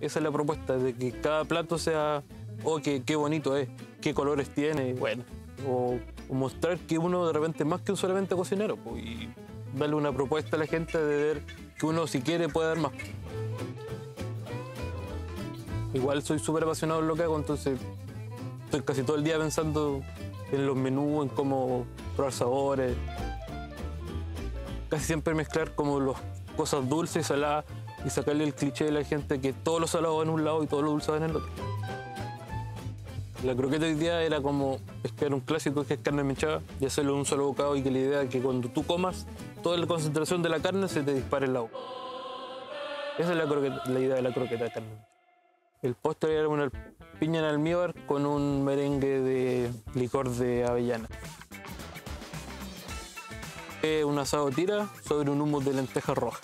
Esa es la propuesta, de que cada plato sea, oh, qué, qué bonito es, qué colores tiene, bueno. O, mostrar que uno de repente es más que un solamente cocinero, pues, y darle una propuesta a la gente de ver que uno si quiere puede dar más. Igual soy súper apasionado en lo que hago, entonces estoy casi todo el día pensando en los menús, en cómo probar sabores. Casi siempre mezclar como las cosas dulces y saladas y sacarle el cliché de la gente que todos los salados van en un lado y todos los dulces van en el otro. La croqueta hoy día era como pescar un clásico que es carne mechada y hacerlo en un solo bocado y que la idea es que cuando tú comas, toda la concentración de la carne se te dispare en la. Esa es la idea de la croqueta de carne. El postre era una piña en almíbar con un merengue de licor de avellana. Eh, Un asado tira sobre un humo de lenteja roja.